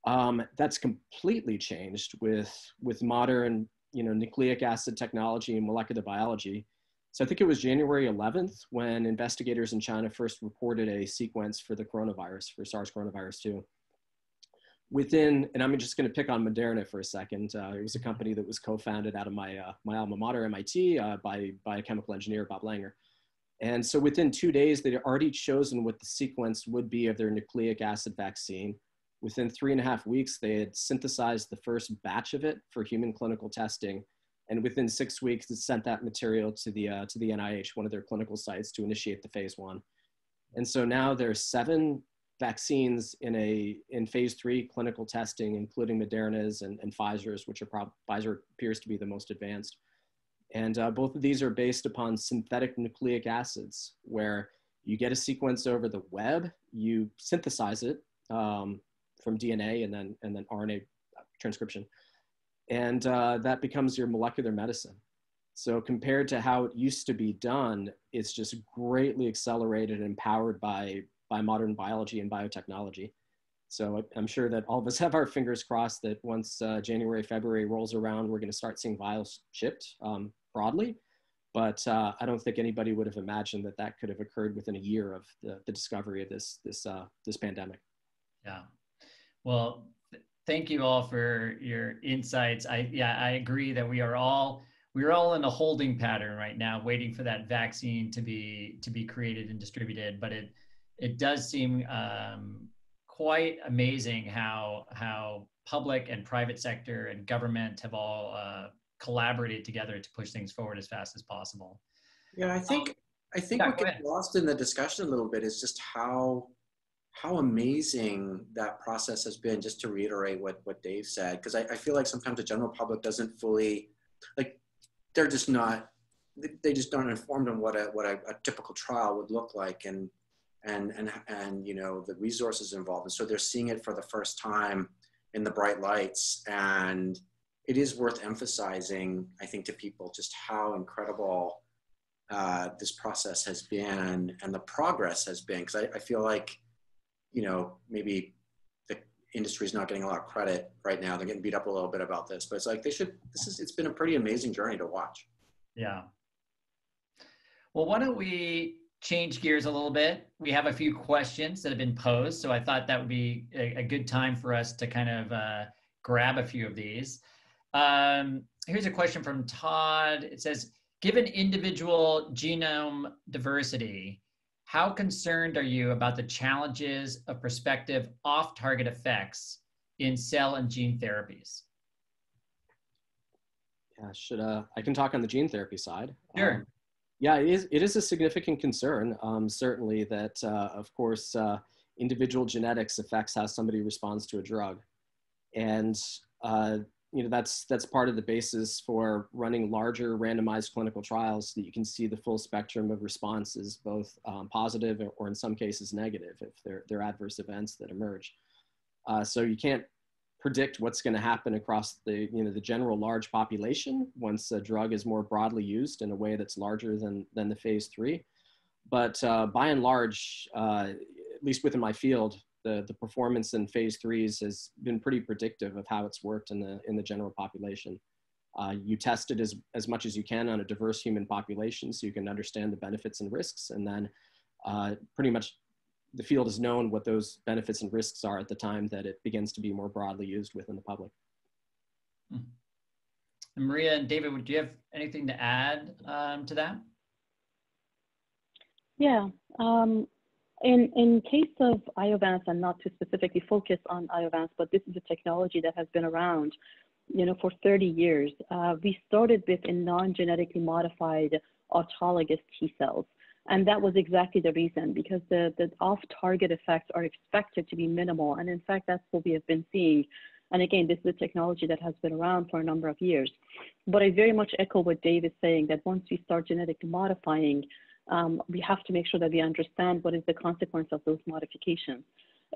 Um, that's completely changed with, with modern, you know, nucleic acid technology and molecular biology. So I think it was January 11th when investigators in China first reported a sequence for the coronavirus, for SARS coronavirus 2. Within, and I'm just going to pick on Moderna for a second. Uh, it was a company that was co-founded out of my, uh, my alma mater, MIT, uh, by biochemical engineer Bob Langer. And so within two days, they'd already chosen what the sequence would be of their nucleic acid vaccine. Within three and a half weeks, they had synthesized the first batch of it for human clinical testing And within six weeks, it sent that material to the, uh, to the NIH, one of their clinical sites, to initiate the phase one. And so now there are seven vaccines in a in phase three clinical testing, including Moderna's and, and Pfizer's, which are prob- Pfizer appears to be the most advanced. And uh, both of these are based upon synthetic nucleic acids, where you get a sequence over the web, you synthesize it um, from DNA and then and then RNA transcription, and uh, that becomes your molecular medicine. So compared to how it used to be done, it's just greatly accelerated and empowered by by modern biology and biotechnology. So I'm sure that all of us have our fingers crossed that once uh, January, February rolls around, we're going to start seeing vials shipped um, broadly. But uh, I don't think anybody would have imagined that that could have occurred within a year of the, the discovery of this this uh, this pandemic. Yeah. Well, th- thank you all for your insights. I yeah, I agree that we are all we're all in a holding pattern right now, waiting for that vaccine to be to be created and distributed. But it it does seem um, quite amazing how how public and private sector and government have all uh, collaborated together to push things forward as fast as possible. Yeah, I think um, I think yeah, what gets lost in the discussion a little bit is just how how amazing that process has been. Just to reiterate what what Dave said, because I, I feel like sometimes the general public doesn't fully like they're just not they just aren't informed on what a what a, a typical trial would look like and and and and you know the resources involved and so they're seeing it for the first time in the bright lights and it is worth emphasizing, I think, to people just how incredible uh, this process has been and the progress has been. Because I, I, feel like, you know, maybe the industry is not getting a lot of credit right now. They're getting beat up a little bit about this, but it's like they should. This is. It's been a pretty amazing journey to watch. Yeah. Well, why don't we change gears a little bit? We have a few questions that have been posed, so I thought that would be a, a good time for us to kind of uh, grab a few of these. Um, here's a question from Todd. It says, given individual genome diversity, how concerned are you about the challenges of prospective off-target effects in cell and gene therapies? Yeah, should uh, I can talk on the gene therapy side. Sure. Um, yeah, it is. It is a significant concern. Um, certainly, that uh, of course, uh, individual genetics affects how somebody responds to a drug, and uh, you know that's that's part of the basis for running larger randomized clinical trials so that you can see the full spectrum of responses both um, positive or in some cases negative if they're, they're adverse events that emerge. Uh, so you can't predict what's going to happen across the you know the general large population once a drug is more broadly used in a way that's larger than than the phase three. But uh, by and large uh, at least within my field the, the performance in phase threes has been pretty predictive of how it's worked in the, in the general population. Uh, you test it as, as much as you can on a diverse human population so you can understand the benefits and risks. And then uh, pretty much the field has known what those benefits and risks are at the time that it begins to be more broadly used within the public. Hmm. Maria and David, do you have anything to add um, to that? Yeah, um, in, in case of Iovance, and not to specifically focus on Iovance, but this is a technology that has been around, you know, for 30 years. Uh, we started with a non-genetically modified autologous T cells. And that was exactly the reason, because the, the off-target effects are expected to be minimal. And in fact, that's what we have been seeing. And again, this is a technology that has been around for a number of years. But I very much echo what Dave is saying, that once we start genetically modifying, um, we have to make sure that we understand what is the consequence of those modifications.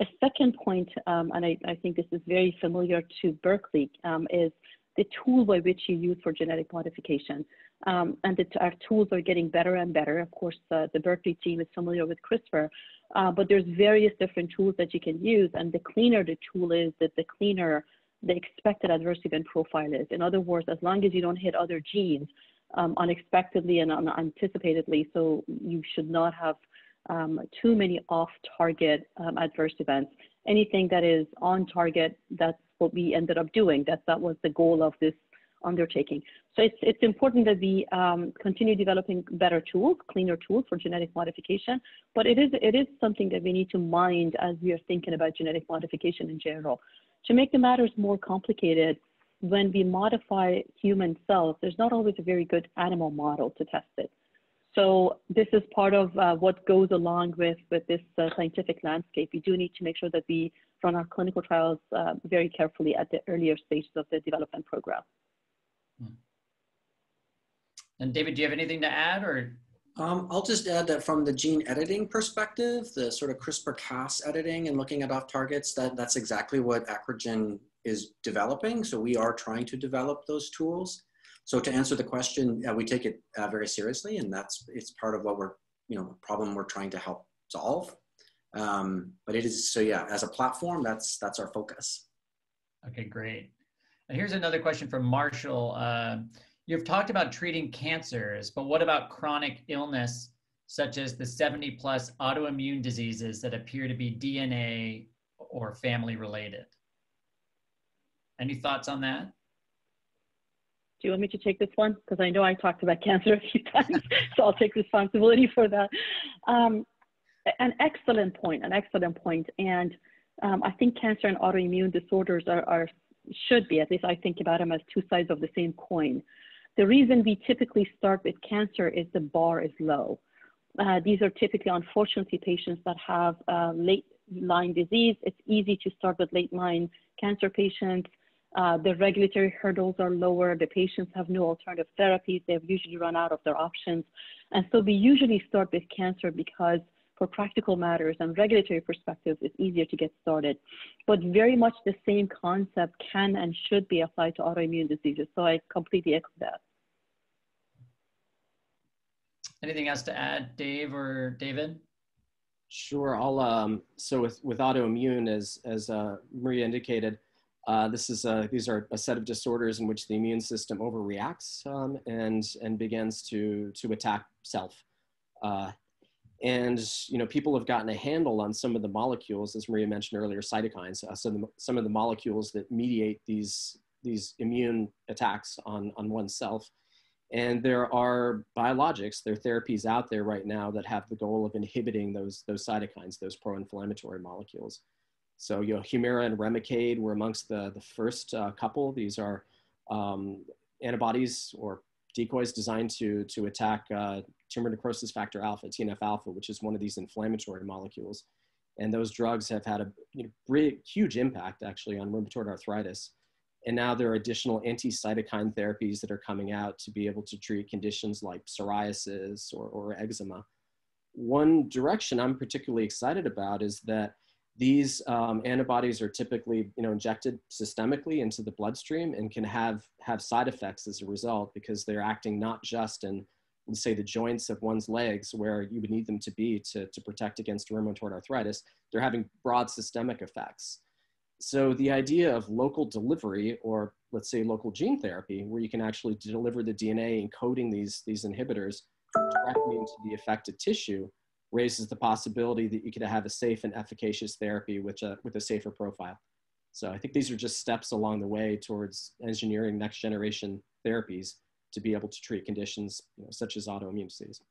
A second point, um, and I, I, think this is very familiar to Berkeley, um, is the tool by which you use for genetic modification. Um, and our tools are getting better and better. Of course, uh, the Berkeley team is familiar with CRISPR, uh, but there's various different tools that you can use. And the cleaner the tool is, that the cleaner the expected adverse event profile is. In other words, as long as you don't hit other genes, um, unexpectedly and unanticipatedly. So you should not have um, too many off-target um, adverse events. Anything that is on target, that's what we ended up doing. That that was the goal of this undertaking. So it's it's important that we um, continue developing better tools, cleaner tools for genetic modification. But it is it is something that we need to mind as we are thinking about genetic modification in general. To make the matters more complicated, when we modify human cells, there's not always a very good animal model to test it. So this is part of uh, what goes along with, with this uh, scientific landscape. We do need to make sure that we run our clinical trials uh, very carefully at the earlier stages of the development program. Hmm. And David, do you have anything to add or? Um, I'll just add that from the gene editing perspective, the sort of CRISPR-Cas editing and looking at off targets, that, that's exactly what Acrigen is developing. So we are trying to develop those tools. So to answer the question, uh, we take it uh, very seriously, and that's it's part of what we're you know problem we're trying to help solve. Um, but it is so yeah, as a platform, that's that's our focus. Okay, great. And here's another question from Marshall. Uh, you've talked about treating cancers, but what about chronic illness such as the 70 plus autoimmune diseases that appear to be DNA or family related? Any thoughts on that? Do you want me to take this one? Because I know I talked about cancer a few times, so I'll take responsibility for that. Um, an excellent point, an excellent point. And um, I think cancer and autoimmune disorders are, are, should be, at least I think about them as two sides of the same coin. The reason we typically start with cancer is the bar is low. Uh, these are typically, unfortunately, patients that have uh, late line disease. It's easy to start with late line cancer patients. Uh, the regulatory hurdles are lower. The patients have no alternative therapies. They've usually run out of their options. And so we usually start with cancer because for practical matters and regulatory perspectives, it's easier to get started. But very much the same concept can and should be applied to autoimmune diseases. So I completely echo that. Anything else to add, Dave or David? Sure. I'll um, so with with autoimmune, as as uh, Maria indicated, uh, this is a, these are a set of disorders in which the immune system overreacts um, and, and begins to, to attack self. Uh, and you know, people have gotten a handle on some of the molecules, as Maria mentioned earlier, cytokines, uh, some, some of the molecules that mediate these, these immune attacks on, on oneself. And there are biologics, there are therapies out there right now that have the goal of inhibiting those, those cytokines, those pro-inflammatory molecules. So, you know, Humira and Remicade were amongst the, the first uh, couple. These are um, antibodies or decoys designed to, to attack uh, tumor necrosis factor alpha, TNF alpha, which is one of these inflammatory molecules. And those drugs have had a you know, huge impact actually on rheumatoid arthritis. And now there are additional anti-cytokine therapies that are coming out to be able to treat conditions like psoriasis or, or eczema. One direction I'm particularly excited about is that these um, antibodies are typically, you know, injected systemically into the bloodstream and can have, have side effects as a result because they're acting not just in, let's say, the joints of one's legs where you would need them to be to, to protect against rheumatoid arthritis. They're having broad systemic effects. So the idea of local delivery or let's say local gene therapy, where you can actually deliver the DNA encoding these, these inhibitors directly into the affected tissue raises the possibility that you could have a safe and efficacious therapy with a, with a safer profile. So I think these are just steps along the way towards engineering next generation therapies to be able to treat conditions you know, such as autoimmune disease.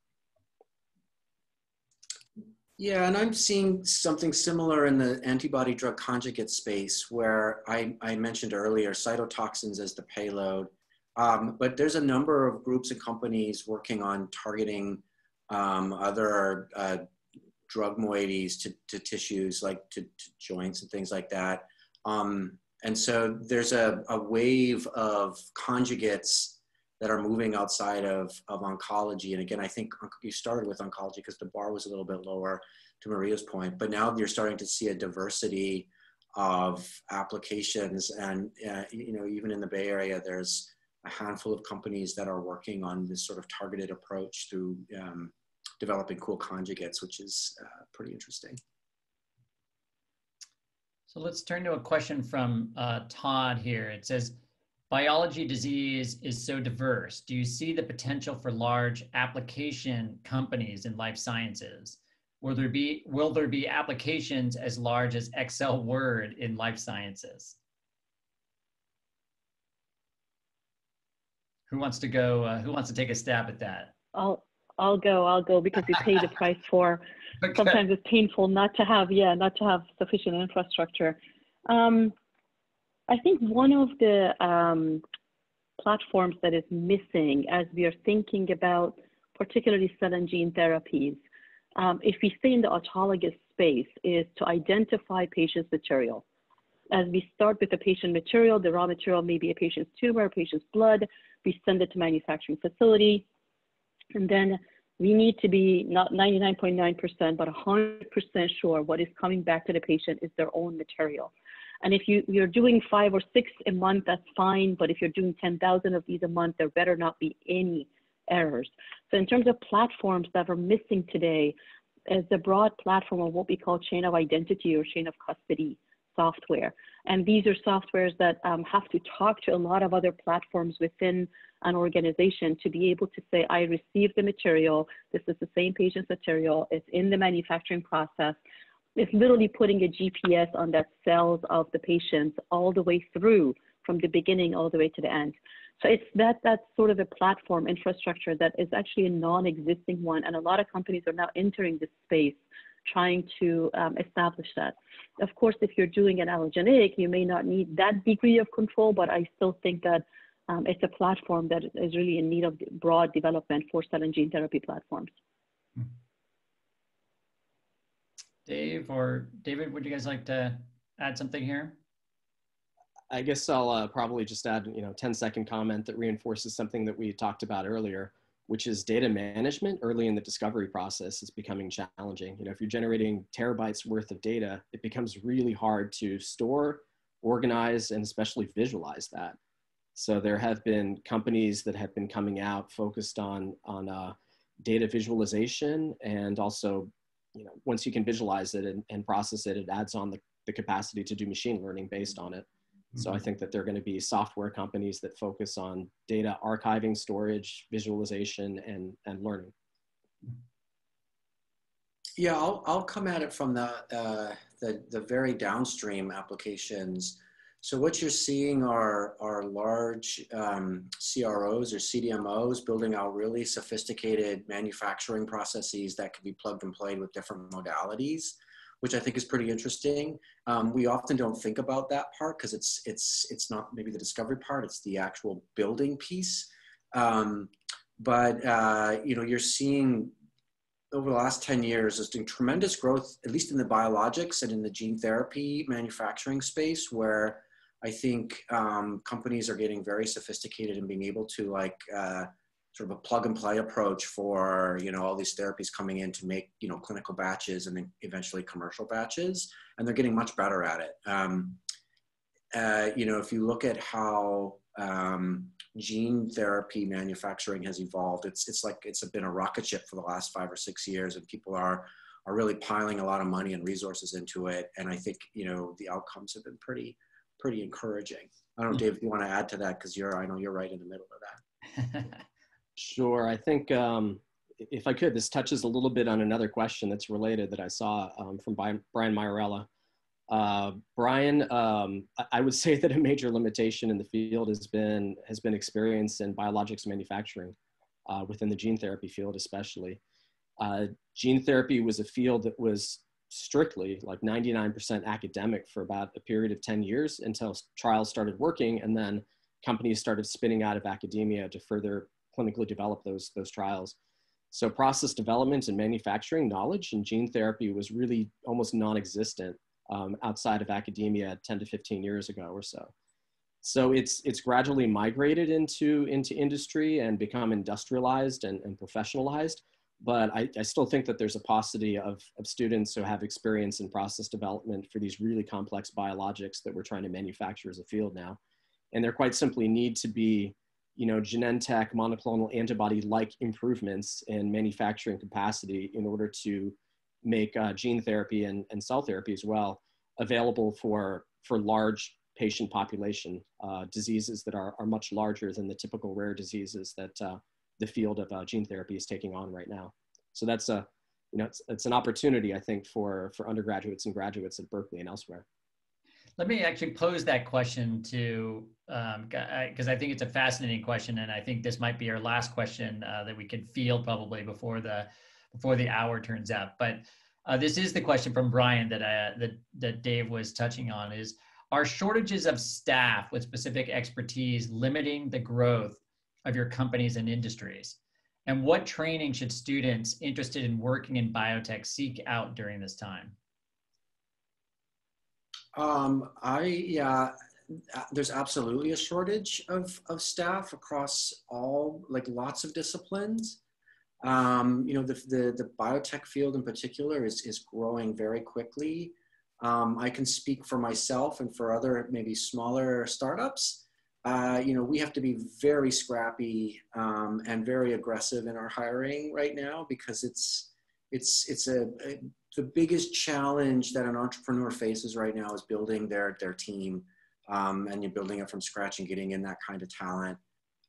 Yeah, and I'm seeing something similar in the antibody drug conjugate space where I, I mentioned earlier cytotoxins as the payload. Um, but there's a number of groups and companies working on targeting um, other uh, drug moieties to, to tissues like to, to, joints and things like that. Um, and so there's a, a wave of conjugates that are moving outside of, of oncology. And again, I think you started with oncology because the bar was a little bit lower to Maria's point, but now you're starting to see a diversity of applications. And, uh, you know, even in the Bay Area, there's a handful of companies that are working on this sort of targeted approach through um, developing cool conjugates, which is uh, pretty interesting. So let's turn to a question from uh, Todd here. It says, biology disease is so diverse. Do you see the potential for large application companies in life sciences? Will there be, will there be applications as large as Excel Word in life sciences? Who wants to go, uh, who wants to take a stab at that? I'll, I'll go, I'll go because we pay the price for. Okay. Sometimes it's painful not to have, yeah, not to have sufficient infrastructure. Um, I think one of the um, platforms that is missing as we are thinking about particularly cell and gene therapies, um, if we stay in the autologous space, is to identify patient's material. As we start with the patient material, the raw material may be a patient's tumor, a patient's blood, we send it to manufacturing facility, and then we need to be not 99.9%, but 100% sure what is coming back to the patient is their own material. And if you, you're doing five or six a month, that's fine. But if you're doing 10,000 of these a month, there better not be any errors. So in terms of platforms that are missing today, is the broad platform of what we call chain of identity or chain of custody software. And these are softwares that um, have to talk to a lot of other platforms within an organization to be able to say, I received the material, this is the same patient's material, it's in the manufacturing process. It's literally putting a GPS on that cells of the patients all the way through from the beginning all the way to the end. So it's that that's sort of a platform infrastructure that is actually a non-existing one, and a lot of companies are now entering this space, trying to um, establish that. Of course, if you're doing an allogeneic, you may not need that degree of control, but I still think that um, it's a platform that is really in need of broad development for cell and gene therapy platforms. Dave or David, would you guys like to add something here? I guess I'll uh, probably just add, you know, 10 second comment that reinforces something that we talked about earlier, which is data management early in the discovery process is becoming challenging. You know, if you're generating terabytes worth of data, it becomes really hard to store, organize, and especially visualize that. So there have been companies that have been coming out focused on, on uh, data visualization and also, you know, once you can visualize it and, and process it, it adds on the, the capacity to do machine learning based on it. So I mm-hmm. think that there are going to be software companies that focus on data archiving, storage, visualization, and, and learning. Yeah, I'll, I'll come at it from the, uh, the, the very downstream applications. So what you're seeing are, are large um, CROs or CDMOs building out really sophisticated manufacturing processes that can be plugged and played with different modalities which I think is pretty interesting. Um, we often don't think about that part because it's it's it's not maybe the discovery part; it's the actual building piece. Um, but uh, you know, you're seeing over the last 10 years there's been tremendous growth, at least in the biologics and in the gene therapy manufacturing space, where I think um, companies are getting very sophisticated in being able to like uh, sort of a plug and play approach for you know all these therapies coming in to make you know clinical batches and then eventually commercial batches and they're getting much better at it. Um, uh, you know if you look at how um, gene therapy manufacturing has evolved it's it's like it's been a rocket ship for the last five or six years and people are are really piling a lot of money and resources into it and i think you know the outcomes have been pretty pretty encouraging. I don't know dave if you want to add to that because you're i know you're right in the middle of that Sure. I think um, if I could, this touches a little bit on another question that's related that I saw um, from Brian Maiorella. Uh, Brian, um, I would say that a major limitation in the field has been has been experience in biologics manufacturing uh, within the gene therapy field, especially. Uh, gene therapy was a field that was strictly like 99% academic for about a period of 10 years until trials started working and then companies started spinning out of academia to further clinically develop those, those trials. So process development and manufacturing knowledge in gene therapy was really almost non-existent um, outside of academia 10 to 15 years ago or so. So it's, it's gradually migrated into, into industry and become industrialized and, and professionalized. But I, I still think that there's a paucity of, of students who have experience in process development for these really complex biologics that we're trying to manufacture as a field now. And there quite simply need to be you know, Genentech monoclonal antibody-like improvements in manufacturing capacity in order to make uh, gene therapy and, and cell therapy as well available for, for large patient population uh, diseases that are, are much larger than the typical rare diseases that uh, the field of uh, gene therapy is taking on right now. So that's a, you know, it's, it's an opportunity, I think, for, for undergraduates and graduates at Berkeley and elsewhere. Let me actually pose that question to, because um, I think it's a fascinating question, and I think this might be our last question uh, that we can field probably before the before the hour turns out. But uh, this is the question from Brian that I, that that Dave was touching on: is are shortages of staff with specific expertise limiting the growth of your companies and industries? And what training should students interested in working in biotech seek out during this time? Um, I, yeah, there's absolutely a shortage of, of staff across all, like lots of disciplines. Um, you know, the, the, the biotech field in particular is, is growing very quickly. Um, I can speak for myself and for other maybe smaller startups. Uh, you know, we have to be very scrappy um, and very aggressive in our hiring right now because it's it's it's a, a, the biggest challenge that an entrepreneur faces right now is building their their team um, and you're building it from scratch and getting in that kind of talent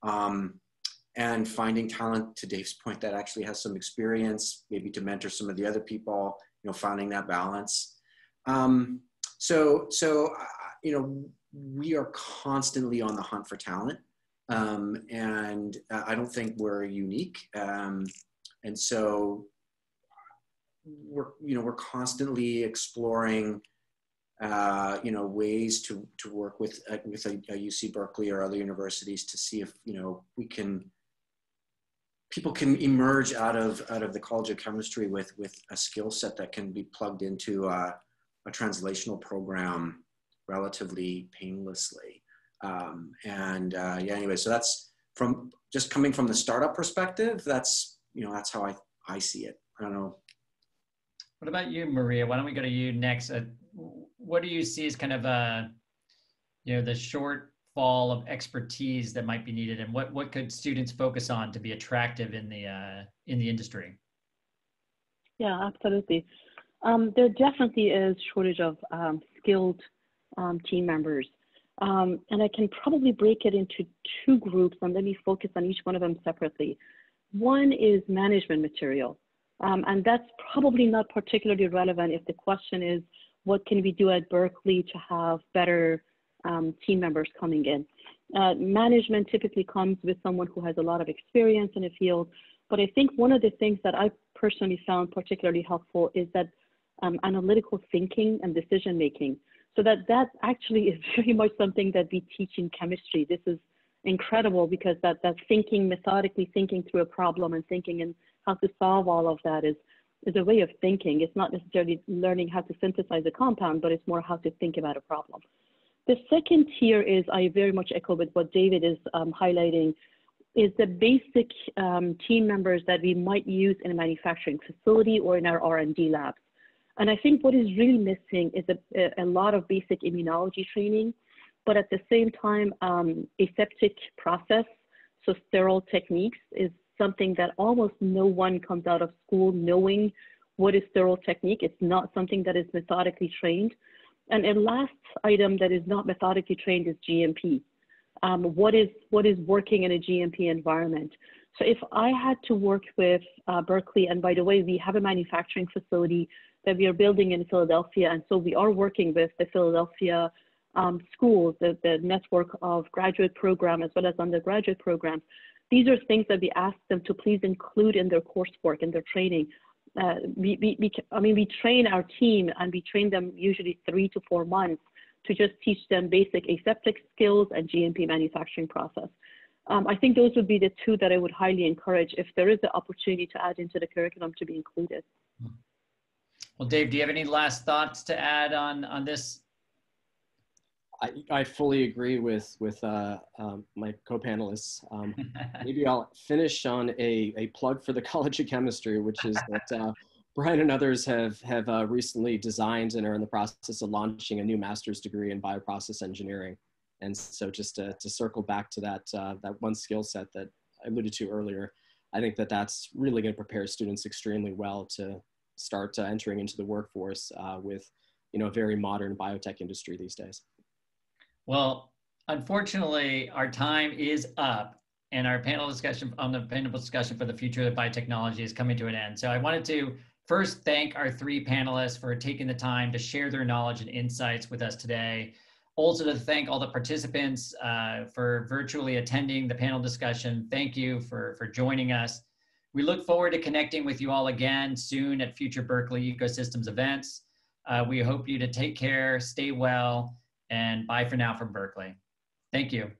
um, and finding talent to Dave's point that actually has some experience, maybe to mentor some of the other people. You know, finding that balance. Um, so so uh, you know we are constantly on the hunt for talent. Um, and uh, I don't think we're unique. Um, and so we're, you know, we're constantly exploring, uh, you know, ways to, to work with, uh, with a, a, UC Berkeley or other universities to see if, you know, we can, people can emerge out of, out of the College of Chemistry with, with a skill set that can be plugged into a, a translational program relatively painlessly. Um, and uh, yeah, anyway, so that's from just coming from the startup perspective. That's you know that's how I I see it. I don't know. What about you, Maria? Why don't we go to you next? Uh, what do you see as kind of a uh, you know the shortfall of expertise that might be needed, and what what could students focus on to be attractive in the uh, in the industry? Yeah, absolutely. Um, there definitely is shortage of um, skilled um, team members. Um, and I can probably break it into two groups and let me focus on each one of them separately. One is management material. Um, and that's probably not particularly relevant if the question is, what can we do at Berkeley to have better um, team members coming in? Uh, management typically comes with someone who has a lot of experience in a field. But I think one of the things that I personally found particularly helpful is that um, analytical thinking and decision making. So that that actually is very much something that we teach in chemistry. This is incredible because that that thinking methodically thinking through a problem and thinking and how to solve all of that is is a way of thinking. It's not necessarily learning how to synthesize a compound, but it's more how to think about a problem. The second tier is I very much echo with what David is um, highlighting is the basic um, team members that we might use in a manufacturing facility or in our R&D labs. And I think what is really missing is a, a lot of basic immunology training, but at the same time, um, aseptic process, so sterile techniques is something that almost no one comes out of school knowing what is sterile technique. It's not something that is methodically trained. And a last item that is not methodically trained is GMP. Um, what is what is working in a GMP environment? So if I had to work with uh, Berkeley, and by the way, we have a manufacturing facility that we are building in Philadelphia. And so we are working with the Philadelphia um, schools, the, the network of graduate program as well as undergraduate programs. These are things that we ask them to please include in their coursework and their training. Uh, we, we, we, I mean, we train our team and we train them usually three to four months to just teach them basic aseptic skills and GMP manufacturing process. Um, I think those would be the two that I would highly encourage if there is the opportunity to add into the curriculum to be included. Well, Dave, do you have any last thoughts to add on on this? I, I fully agree with with uh, um, my co-panelists. Um, maybe I'll finish on a, a plug for the College of Chemistry, which is that uh, Brian and others have have uh, recently designed and are in the process of launching a new master's degree in bioprocess engineering. And so, just to, to circle back to that uh, that one skill set that I alluded to earlier, I think that that's really going to prepare students extremely well to start uh, entering into the workforce uh, with you know a very modern biotech industry these days. Well, unfortunately, our time is up, and our panel discussion on the panel discussion for the future of biotechnology is coming to an end. So I wanted to first thank our three panelists for taking the time to share their knowledge and insights with us today. Also to thank all the participants uh, for virtually attending the panel discussion. Thank you for, for joining us. We look forward to connecting with you all again soon at future Berkeley Ecosystems events. Uh, we hope you to take care, stay well, And bye for now from Berkeley. Thank you.